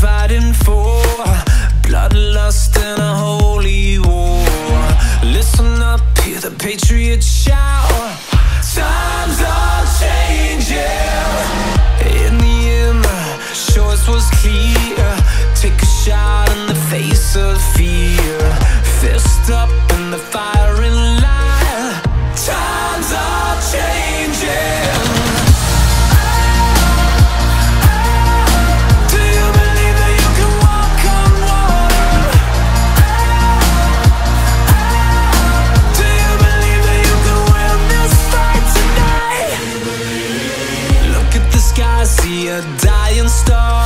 fighting for. Bloodlust and a holy war. Listen up, hear the patriots shout. Times are changing. In the end, choice was clear. Take a shot in the face of be a dying star.